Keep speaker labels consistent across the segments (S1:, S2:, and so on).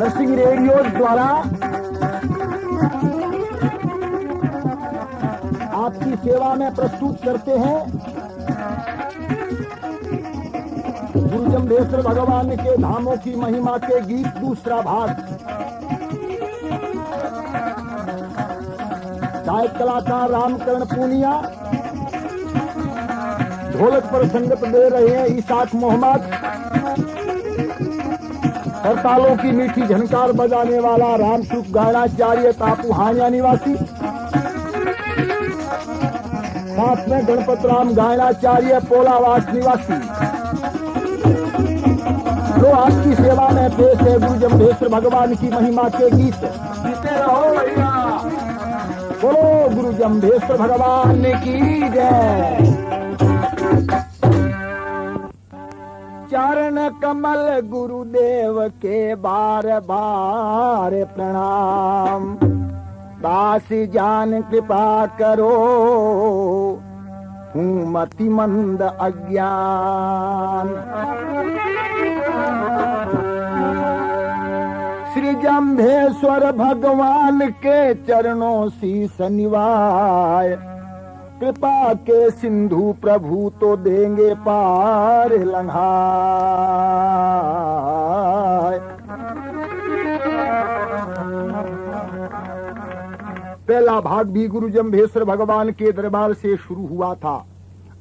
S1: Nursing radio द्वारा आपकी सेवा में प्रस्तुत करते हैं गुरु जम्भेश्वर भगवान के धामों की महिमा के गीत, दूसरा भाग। गायक कलाकार रामकरण पूनिया ढोलक पर संगत दे रहे हैं ईसाक मोहम्मद। हड़तालों की मीठी झनकार बजाने वाला रामसुख गायनाचार्य तापू हानिया निवासी। साथ में गणपत राम गायनाचार्य पोलावास निवासी। जो आपकी सेवा में पेश है गुरु जम्भेश्वर भगवान की महिमा के गीत। बोलो गुरु जम्भेश्वर भगवान की जय। कमल गुरुदेव के बार बार प्रणाम। दास जान कृपा करो, हूँ मति मंद अज्ञान। श्री जम्भेश्वर भगवान के चरणों सी शनिवार कृपा के सिंधु प्रभु तो देंगे पार लंघाए पहला भाग भी गुरु जम्भेश्वर भगवान के दरबार से शुरू हुआ था।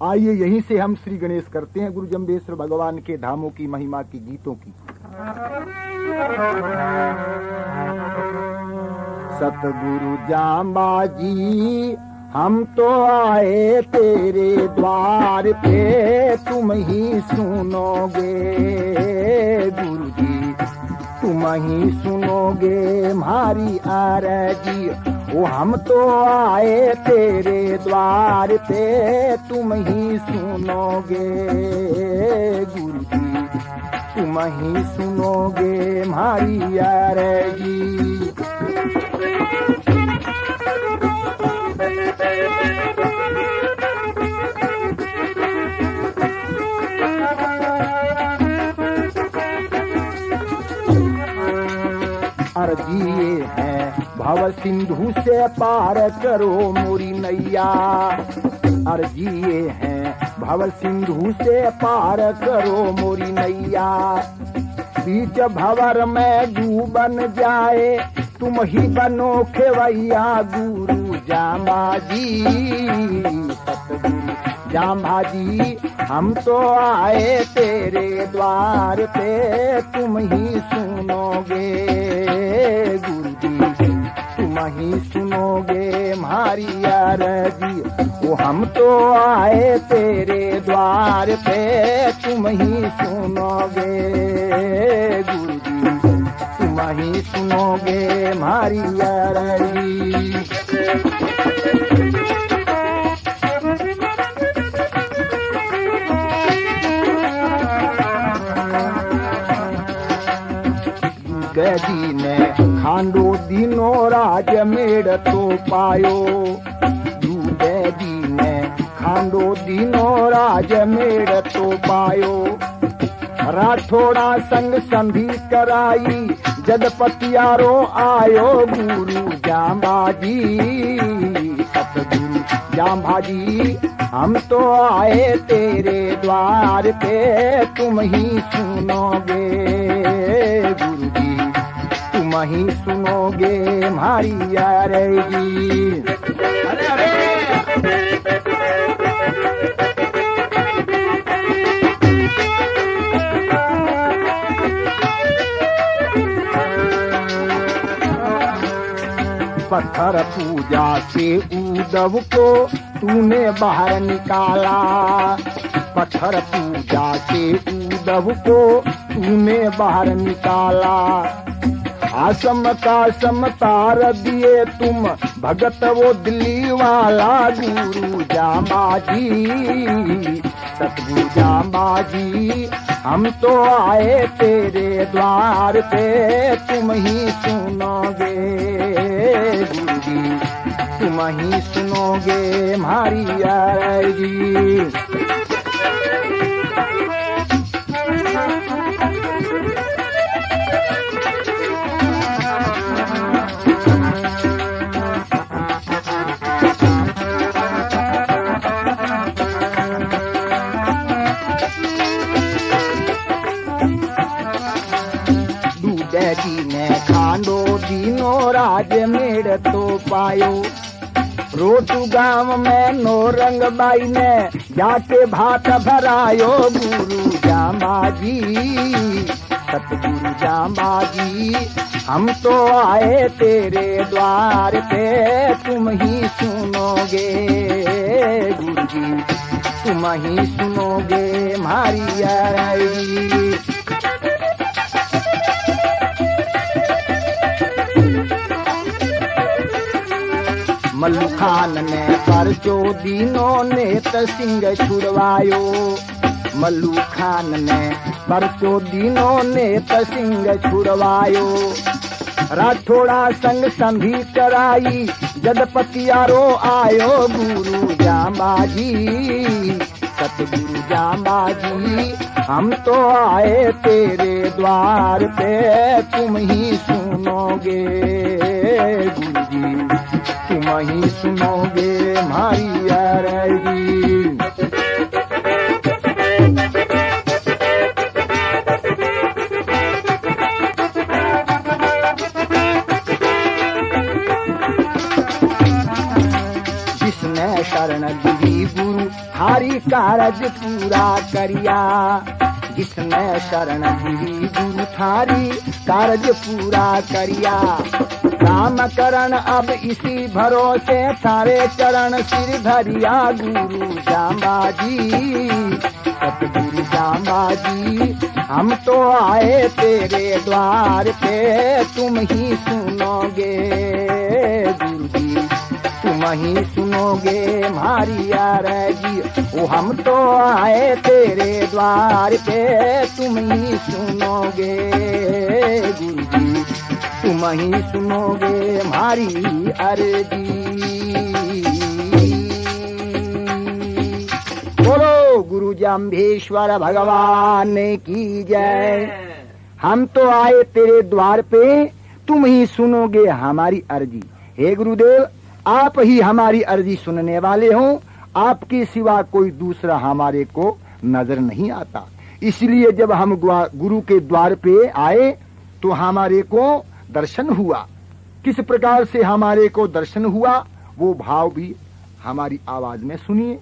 S1: आइए यहीं से हम श्री गणेश करते हैं गुरु जम्भेश्वर भगवान के धामों की महिमा की गीतों की। सतगुरु जाम्बा जी हम तो आए तेरे द्वार पे, तुम ही सुनोगे गुरु जी तुम ही सुनोगे हमारी आरजी। वो हम तो आए तेरे द्वार पे, तुम ही सुनोगे गुरु जी तुम ही सुनोगे हमारी आरजी। अर्जिए है। भव सिंधु से पार करो मोरी नैया। अर्जिए है, भव सिंधु से पार करो मोरी नैया। बीच भवर में डूबन जाए, तुम ही बनो खेवैया गुरु जामा जी जामा जी हम तो आए तेरे द्वार पे, तुम ही सुनोगे। सुनोगे हमारी अरजी वो हम तो आए तेरे द्वार पे तुम ही सुनोगे। गुरु तुम ही सुनोगे हमारी अरजी खांडो दिनो राज मेड़ तो पायो। गदी ने खांडो दिनो राज मेड़ तो पायो। राठोड़ा संग संधि कराई जदपतियारो आयो गुरु जाम्बाजी सतगुरु जाम्बाजी हम तो आए तेरे द्वार पे, तुम ही सुनोगे तुम सुनोगे यारेगी। अरे अरे। पत्थर पूजा से उदव को तूने बाहर निकाला। पत्थर पूजा से उदव को तूने बाहर निकाला। आसम का समतार दिए तुम। भगत वो दिल्ली वाला गुरु जामाजी सतगुरु जामाजी हम तो आए तेरे द्वार पे, तुम ही सुनोगे। गुरु जी तुम ही सुनोगे हमारी आएगी बाई ने, जाके भात भरायो गुरु जामा जी सतगुरु जामा जी हम तो आए तेरे द्वार पे, तुम ही सुनोगे। गुरु जी तुम ही सुनोगे, मारी अरजी मल्लू खान ने परचो दीनों ने त सिंह छुड़वायो। मल्लू खान ने परचो दीनों ने त सिंह छुड़वायो। राठोड़ा संग संधि कराई जदपतियारो आयो गुरु जामाजी सतगुरु जामाजी हम तो आए तेरे द्वार पे, तुम ही सुनोगे गुरु जी तुम ही सुनोगे मारी अरजी जिसने शरण दी गुरु हारी कारज पूरा करिया। जिसने शरण दी गुरु थारी, कारज पूरा करिया। राम करण अब इसी भरोसे, सारे चरण सिर धरिया गुरु जामा जी सतगुरु जामा जी हम तो आए तेरे द्वार पे, तुम ही सुनोगे। तुम ही सुनोगे मारी जी ओ, हम तो आए तेरे द्वार पे, तुम ही सुनोगे गुरु जी तुम ही सुनोगे मारी अर्जी। बोलो गुरु जाम्भेश्वर भगवान की जय। हम तो आए तेरे द्वार पे, तुम ही सुनोगे हमारी अर्जी। हे गुरुदेव आप ही हमारी अर्जी सुनने वाले हो। आपके सिवा कोई दूसरा हमारे को नज़र नहीं आता। इसलिए जब हम गुरु के द्वार पे आए तो हमारे को दर्शन हुआ। किस प्रकार से हमारे को दर्शन हुआ, वो भाव भी हमारी आवाज़ में सुनिए।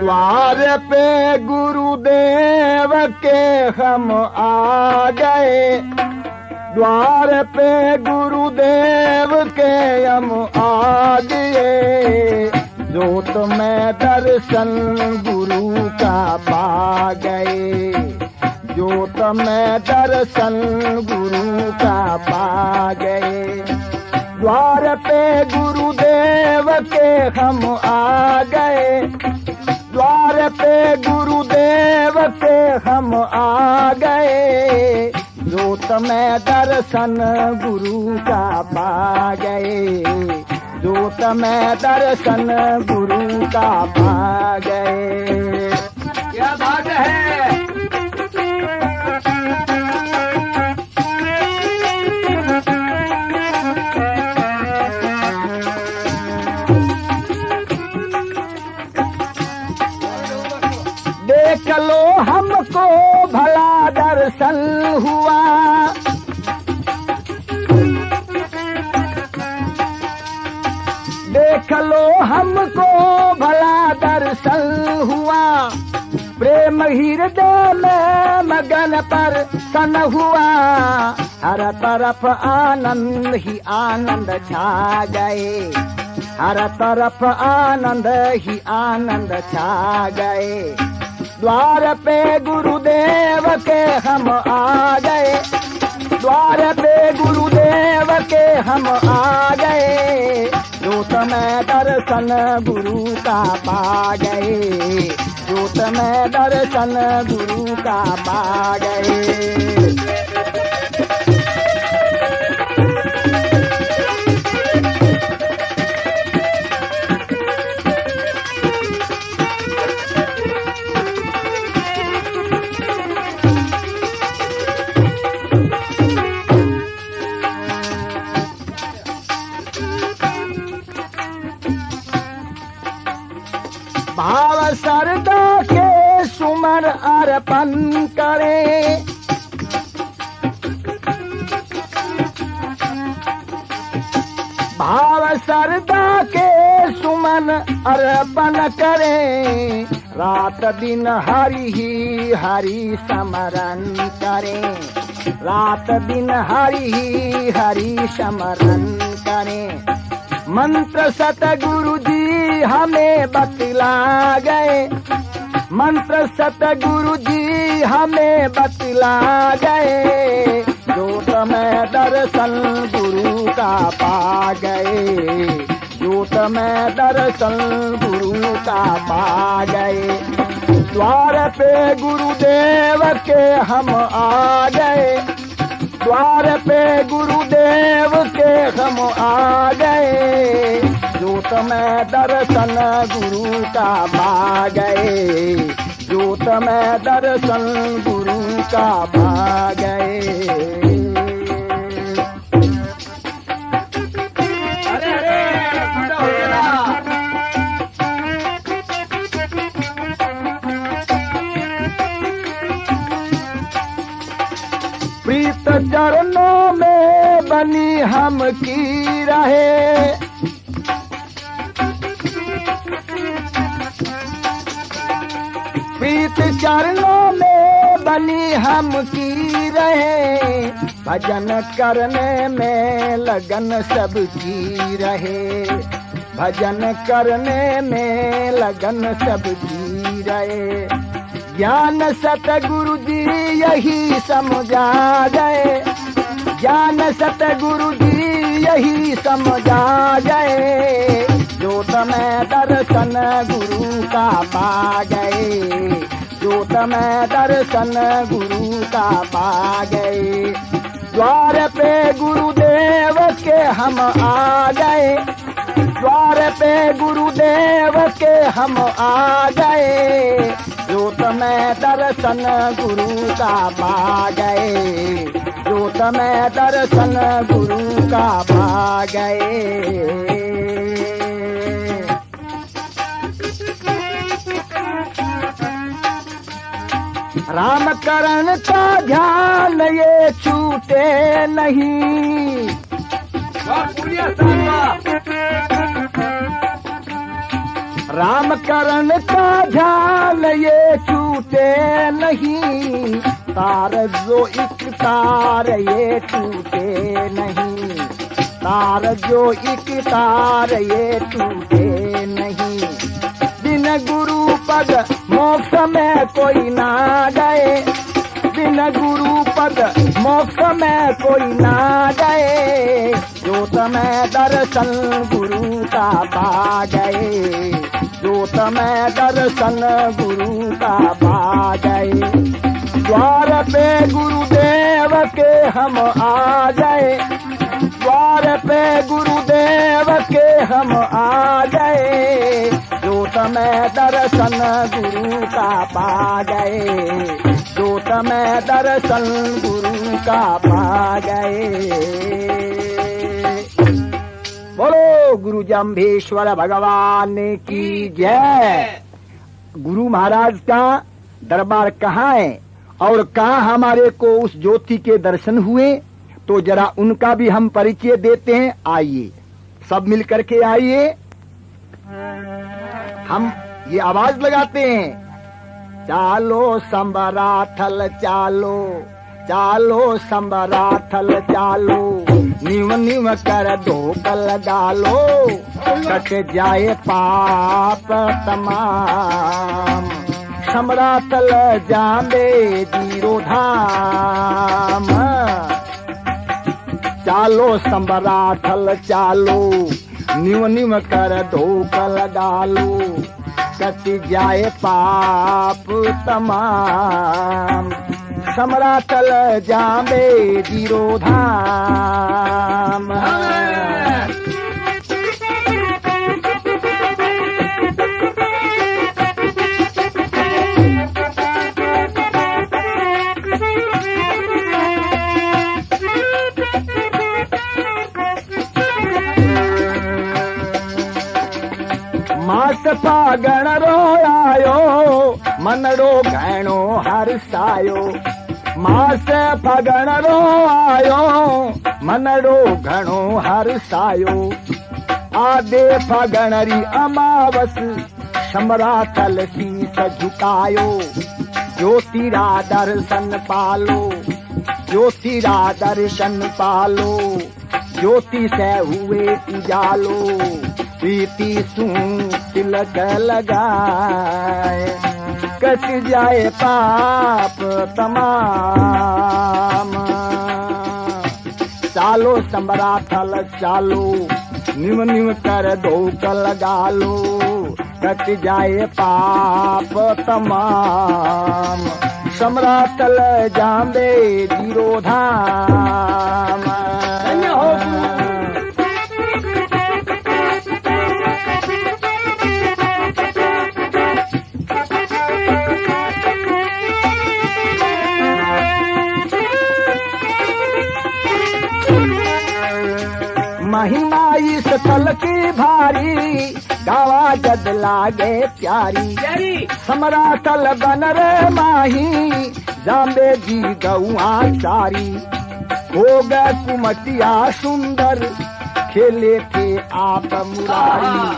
S1: द्वार पे गुरुदेव के हम आ गए। द्वार पे गुरुदेव के हम आ गए जोत में दर्शन गुरु का पा गए जोत में दर्शन गुरु का पा गए द्वार पे गुरुदेव के हम आ गए। द्वार पे गुरुदेव के हम आ गए। जोत में दर्शन गुरु का पा गए जोत में दर्शन गुरु का पा गए।
S2: क्या बात है?
S1: दर्शन हुआ। देख लो हमको भला दर्शन हुआ। प्रेम हृदय में मगन पर सन हुआ। हर तरफ़ आनंद ही आनंद छा गए। हर तरफ़ आनंद ही आनंद छा गए। द्वार पे गुरुदेव के हम आ गए। द्वार पे गुरुदेव के हम आ गए। जो में दर्शन गुरु का पा गए। जोत में दर्शन गुरु का पा गए। भाव सरदा के सुमर अर्पण करे। भाव सरदा के सुमन अर्पण करे। रात दिन हरि ही हरि समरण करे। रात दिन हरि ही हरि समरण करें। मंत्र सतगुरु जी हमें बतला गए। मंत्र सतगुरु जी हमें बतला गए। जो समय दर्शन गुरु का पा गए। जो समय दर्शन गुरु का पा गए। द्वार पे गुरुदेव के हम आ गए। द्वार पे गुरुदेव के हम आ गए। जोत में दर्शन गुरु का पा गए जोत में दर्शन गुरु का पा गए प्रीत चरणों में बनी हम की रहे। चरणों में बनी हम की रहे। भजन करने में लगन सब सबकी रहे। भजन करने में लगन सब सबकी रहे। ज्ञान सतगुरु जी यही समझा गए ज्ञान सतगुरु जी यही समझा गए जो में दर्शन गुरु का पा गए। में दर्शन गुरु का पा गए द्वार पे गुरुदेव के हम आ गए। द्वार पे गुरुदेव के हम आ गए। जोत में दर्शन गुरु का पा गए जोत में दर्शन गुरु का पा गए राम करण का ध्यान ये छूटे नहीं। राम करण का ध्यान ये छूटे नहीं। तार जो एक तार ये टूटे नहीं। तार जो एक तार ये टूटे नहीं। बिन गुरु पद मोक्ष में कोई ना में कोई ना गए जोत में दर्शन गुरु का पा गए जोत में दर्शन गुरु का पा गए द्वार पे गुरुदेव के हम आ गए द्वार पे गुरुदेव के हम आ गए जोत में दर्शन गुरु का पा गए में दर्शन गुरु का पा गए बोलो, गुरु जम्भेश्वर भगवान की जय। गुरु महाराज का दरबार कहाँ है? और कहाँ हमारे को उस ज्योति के दर्शन हुए? तो जरा उनका भी हम परिचय देते हैं। आइए, सब मिल करके आइए। हम ये आवाज़ लगाते हैं। चालो संबराथल चालो चालो संबराथल चालो निम निम कर ढोकल डालो, कट जाए पाप तमाम। समरातल जामे ज़ीरो धाम। चालो संबराथल चालो निम निम कर ढोकल डालो कट जाए पाप तमाम। समरातल जामे ज़ीरो धाम। मास पागण रो आयो मनड़ो घणो हरसायो। मास फगण रो आयो मनड़ो घणो हरसायो। आदे फगणरी अमावस समरातल शीस झुकायो। ज्योतिरा दर्शन पालो, ज्योतिरा दर्शन पालो, ज्योति से हुए उजालो। प्रीति सू तिलक लगाए कट जाए पाप तमाम। चालो समराथल चालो, निम निम कर धोक लगा लो कट जाए पाप तमाम। समरातल जाम्बे ज़ीरो धाम।
S2: धन्य हो
S1: तल की भारी गावा जद लागे प्यारी।
S2: प्यारी।
S1: समरातल बन रे माही जाम्बे जी गौआ चारी हो गए कुमटिया सुंदर खेले थे आप मुरारी।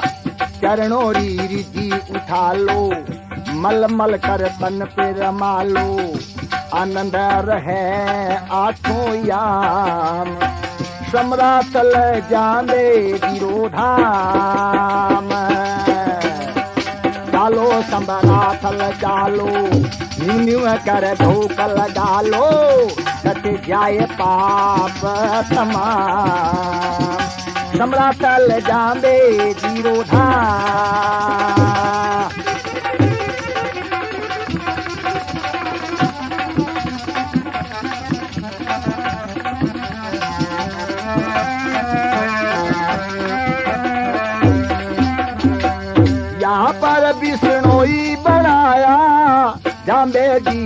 S1: चरणों रीरी जी उठा लो मल मल कर तन पे रमा लो। आनंद रहे आठों याम। समरातल जांदे विरोधाम। चालो संबराथल चालो न्यू कर धोक लगा लो कट जाए पाप तमाम। समरातल जांबे विरोधा यहाँ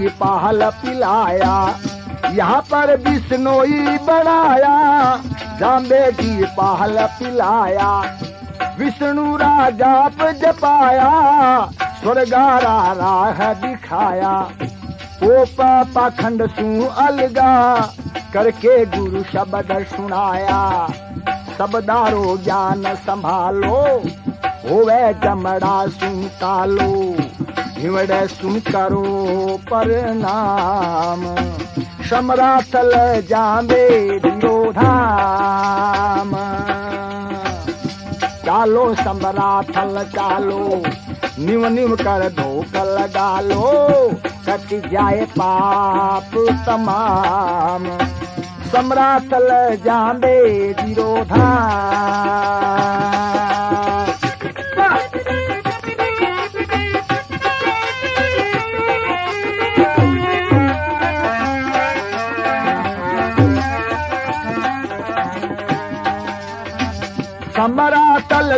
S1: पहल पिलाया, यहाँ पर विष्णोई बनाया, जाम्बे की पहल पिलाया, विष्णु राजा जपाया, स्वर्गारा राह दिखाया पोप पाखंड सु अलगा, करके गुरु शब्द सुनाया सबदारो ज्ञान संभालो, होवे जमड़ा सुन कालो। हिवड़ सुन करो परनाम समरातल जाबे धाम। चालो समराथल चालो निम निम कर धोक लगा लो कट जाए पाप तमाम। समरातल जाबे धाम।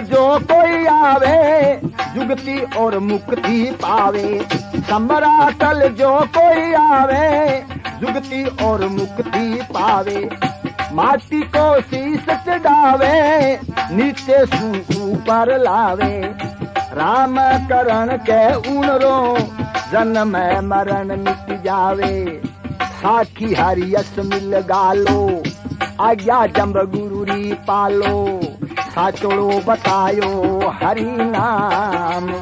S1: जो कोई आवे, जुगति और मुक्ति पावे। समरातल जो कोई आवे, जुगति और मुक्ति पावे। माटी को शीस चढ़ावे, नीचे सु ऊपर लावे। राम करण के उनरो, जन्म मरण मिट जावे। साखी हरियस मिल गालो, आज्ञा जम्ब गुरुरी पालो। साचोड़ो बतायो हरि नाम।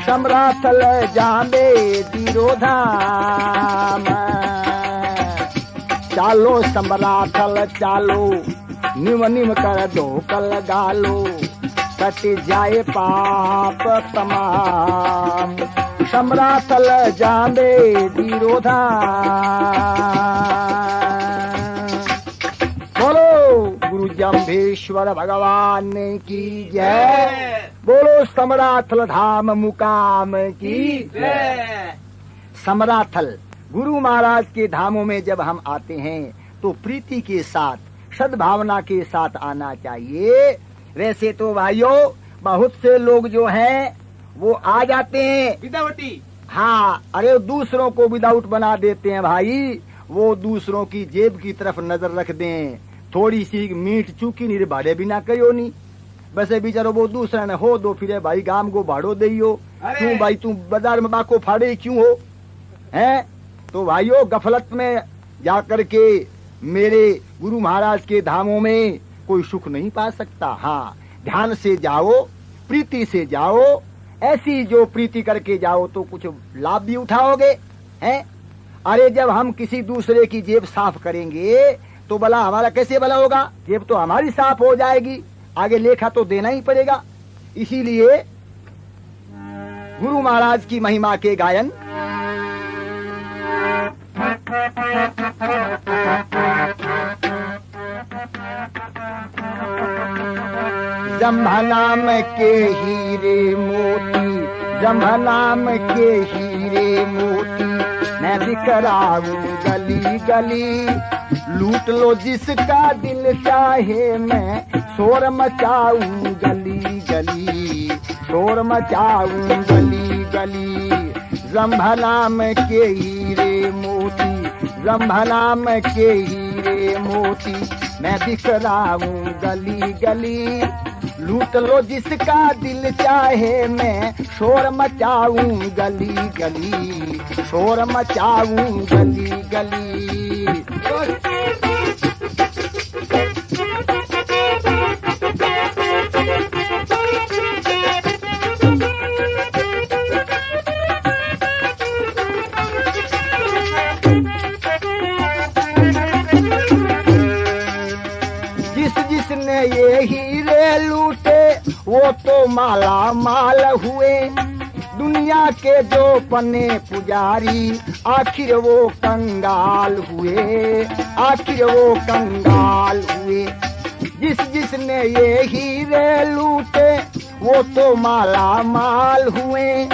S1: सम्राथल जांबे दीरो धाम। चालो सम्राथल चालो, निम निम कर दो कल गालो, कट जाए पाप तमाम। सम्राथल जांबे दीरो धाम। जम्भेश्वर भगवान की जय। बोलो समराथल धाम मुकाम की
S2: जय।
S1: समराथल गुरु महाराज के धामों में जब हम आते हैं तो प्रीति के साथ सद्भावना के साथ आना चाहिए। वैसे तो भाइयों बहुत से लोग जो हैं वो आ जाते हैं।
S2: विदावटी
S1: हाँ अरे दूसरों को विदाउट बना देते हैं भाई। वो दूसरों की जेब की तरफ़ नज़र रख दें। थोड़ी सी मीठ चूकी नहीं रे भाड़े भी ना कयो नहीं बस बिचारो वो दूसरा ने हो दो फिर भाई गाम को भाड़ो दइयो।
S2: अरे।
S1: क्यों भाई तू बाज़ार में बाको फाड़े क्यों हो? हैं? तो भाइयों गफलत में जाकर के मेरे गुरु महाराज के धामों में कोई सुख नहीं पा सकता। हाँ ध्यान से जाओ प्रीति से जाओ। ऐसी जो प्रीति करके जाओ तो कुछ लाभ भी उठाओगे। हैं? अरे जब हम किसी दूसरे की जेब साफ़ करेंगे तो भला हमारा कैसे भला होगा? जेब तो हमारी साफ़ हो जाएगी। आगे लेखा तो देना ही पड़ेगा। इसीलिए गुरु महाराज की महिमा के गायन। जम्भनाम के हीरे मोती जम्भनाम के हीरे मोती, मैं बिकराऊ गली गली लूट लो जिसका दिल चाहे मैं। शोर मचाऊं गली गली, शोर मचाऊं गली गली। जम्भनाम के हीरे मोती जम्भनाम के हीरे मोती। मैं बिखराऊं गली गली। लूट लो जिसका दिल चाहे मैं। शोर मचाऊं गली गली, शोर मचाऊं गली गली। जिसने ये हीरे लूटे वो तो माला माल हुए। दुनिया के जो पन्ने पुजारी आखिर वो कंगाल हुए, आखिर वो कंगाल हुए। जिस जिसने ये हीरे लूटे, वो तो माला माल हुए।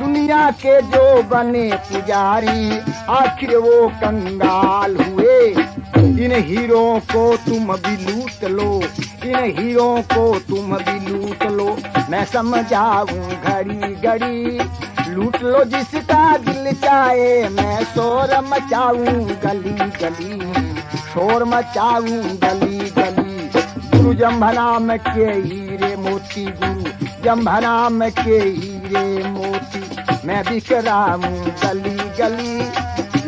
S1: दुनिया के जो बने पुजारी, आखिर वो कंगाल हुए। इन हीरो को तुम भी लूट लो, इन हीरो को तुम भी लूट लो। मैं समझाऊं घड़ी घड़ी लूट लो जिसका दिल चाहे मैं शोर मचाऊं गली गली। शोर मचाऊं गली गली। गुरु जम्भनाम के हीरे मोती गुरु, जम्भनाम के हीरे मोती। मैं बिखराऊं गली गली।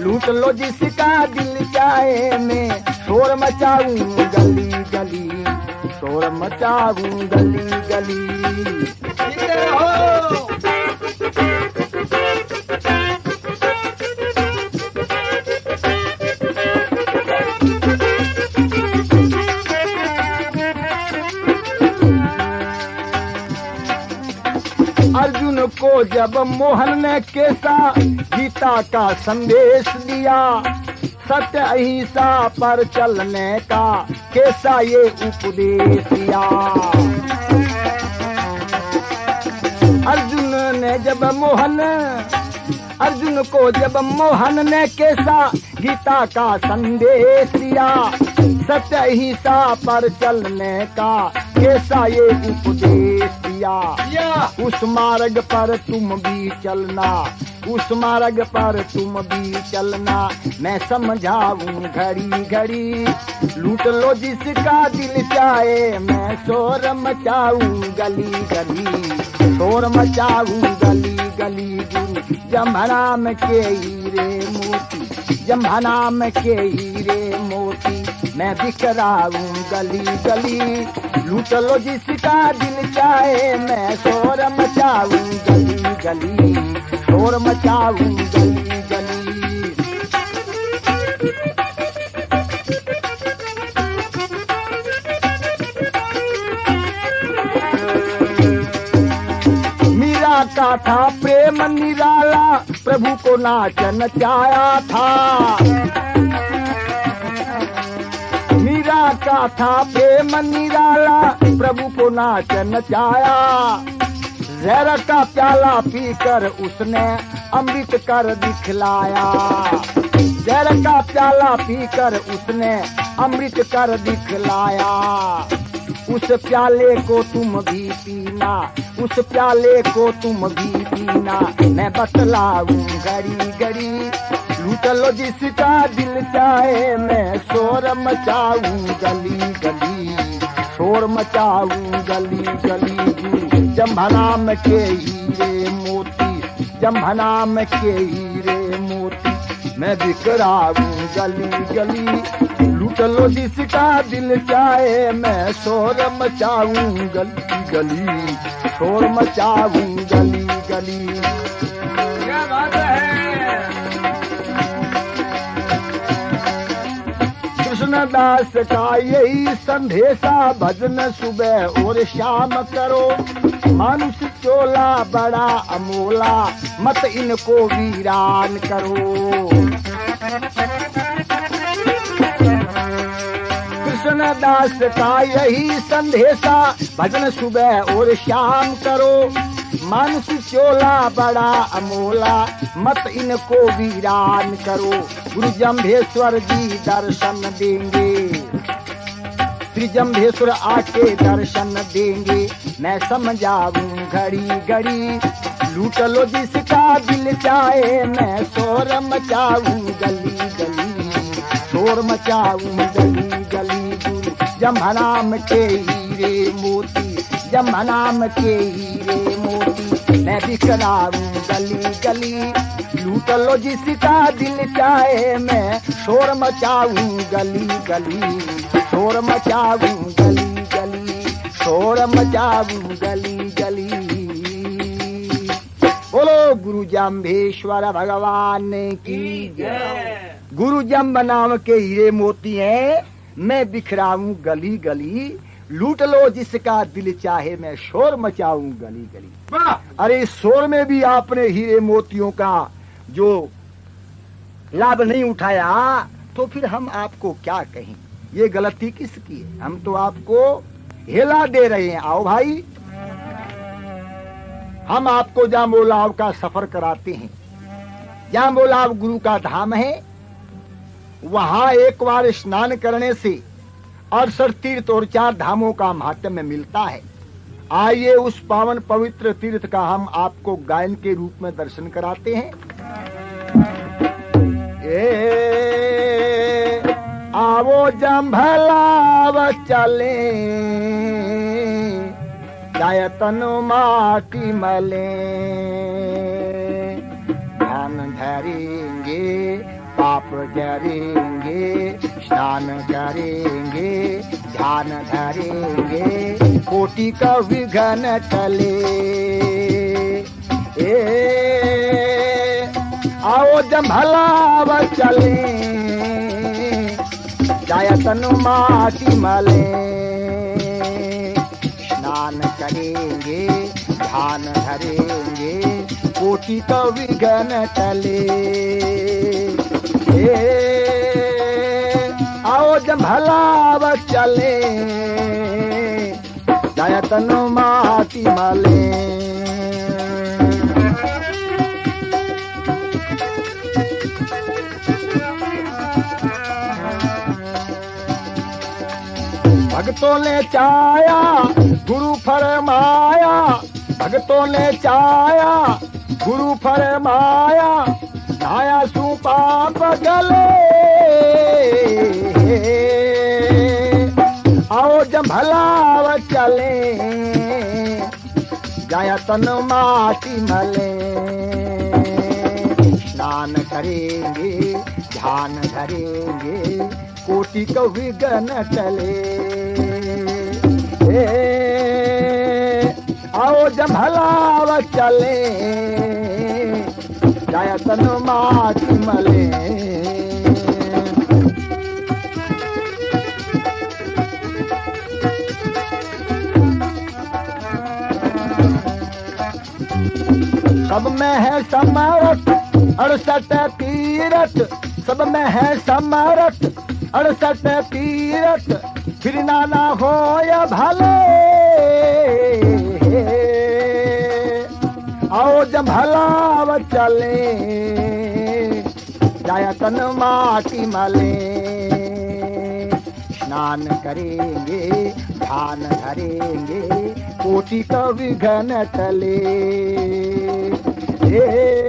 S1: लूट लो जिसका दिल चाहे मैं शोर मचाऊं गली गली। शोर मचाऊं गली गली।
S2: जीते
S1: जब मोहन ने कैसा गीता का संदेश दिया, सत्य अहिंसा पर चलने का कैसा ये उपदेश दिया। अर्जुन ने जब मोहन, अर्जुन को जब मोहन ने कैसा गीता का संदेश दिया, सत्य अहिंसा पर चलने का कैसा ये उपदेश दिया। उस मार्ग पर तुम भी चलना। उस मार्ग पर तुम भी चलना। मैं समझाऊं घड़ी घड़ी लूट लो जिसका दिल चाहे मैं शोर मचाऊं गली गली शोर मचाऊं गली गली गुरु जम्भनाम के हीरे मोती। जम्भनाम के हीरे मोती। मैं बिखराऊं गली गली। लूट लो जिसका दिल चाहे, मैं शोर मचाऊं गली गली। शोर मचाऊं गली गली। का था प्रेम निराला, प्रभु को नाचन चाया था। का था प्रेम निराला प्रभु को नाच नचाया जहर का प्याला पीकर उसने अमृत कर दिखलाया। जहर का प्याला पीकर उसने अमृत कर दिखलाया। उस प्याले को तुम भी पीना, उस प्याले को तुम भी पीना। मैं बतलाऊं घड़ी घड़ी लूट लो जिसका दिल चाहे, मैं शोर मचाऊं गली गली। शोर मचाऊं गली गली। जम्भनाम के हीरे मोती जम्भनाम के हीरे मोती। मैं बिखराऊं गली गली। लूट लो जिसका दिल चाहे, मैं शोर मचाऊं गली गली। शोर मचाऊं गली गली।
S2: क्या बात है?
S1: कृष्णदास का यही संदेशा। भजन सुबह और शाम करो। मनुष्य चोला बड़ा अमोला, मत इनको वीरान करो। कृष्ण दास का यही संदेशा। भजन सुबह और शाम करो। मानस चोला बड़ा अमोला, मत इनको वीरान करो। गुरु जम्भेश्वर जी दर्शन देंगे। श्री जम्भेश्वर आके दर्शन देंगे। मैं समझाऊं घड़ी घड़ी, लूट लो जिसका दिल चाहे, मैं शोर मचाऊं गली गली। शोर मचाऊं गली गली, गुरु जम्भनाम के हीरे मोती जम्भनाम के हीरे मोती मैं भी बिखराऊं गली गली। लूट लो जिसका दिल चाहे मैं शोर मचाऊ गली गली। शोर मचाऊ गली गली। शोर मचाऊ गली गली। बोलो गुरु जम्भेश्वर भगवान की गुरु जम्ब नाम के हीरे मोती हैं। मैं बिखराऊ गली गली। लूट लो जिसका दिल चाहे मैं शोर मचाऊं गली गली। अरे इस शोर में भी आपने हीरे मोतियों का जो लाभ नहीं उठाया तो फिर हम आपको क्या कहें? ये गलती किसकी है? हम तो आपको हेला दे रहे हैं। आओ भाई। हम आपको जाम्बोलाव का सफ़र कराते हैं। जाम्बोलाव गुरु का धाम है। वहाँ एक बार स्नान करने से अड़सठ तीर्थ और चार धामों का महात्म्य मिलता है। आइए उस पावन पवित्र तीर्थ का हम आपको गायन के रूप में दर्शन कराते हैं। ए, आवो जम्भलाव चले। जाय तनु माटी मले। ध्यान धरेंगे पाप जरेंगे स्नान करेंगे ध्यान धरेंगे कोटि का विघन टले। ए आओ जम्भलाव चले। जाय तनु माटी मले। स्नान करेंगे ध्यान धरेंगे कोटि का विघन टले। ए, आओ जम्भलाव चले। जाय तनु माटी मले। भक्तों ने चाया, गुरु फरमाया भगतों ने चाया, गुरु फरमाया नाया सु पाप गले जम्भलाव चले जाया तन माटी मले। स्नान करेंगे ध्यान धरेंगे कोटि को विघन टले ए, आओ जम्भलाव चले जाया तन माटी मले। सब में है समरथ अड़सठ तीरथ। सब में है समरथ अड़सठ तीरथ। फिर नाना हो या भले। आओ जब भलाव चले। जाया तन माटी मले। स्नान करेंगे, ध्यान धरेंगे, कोटि का विघन टले Ei, ei.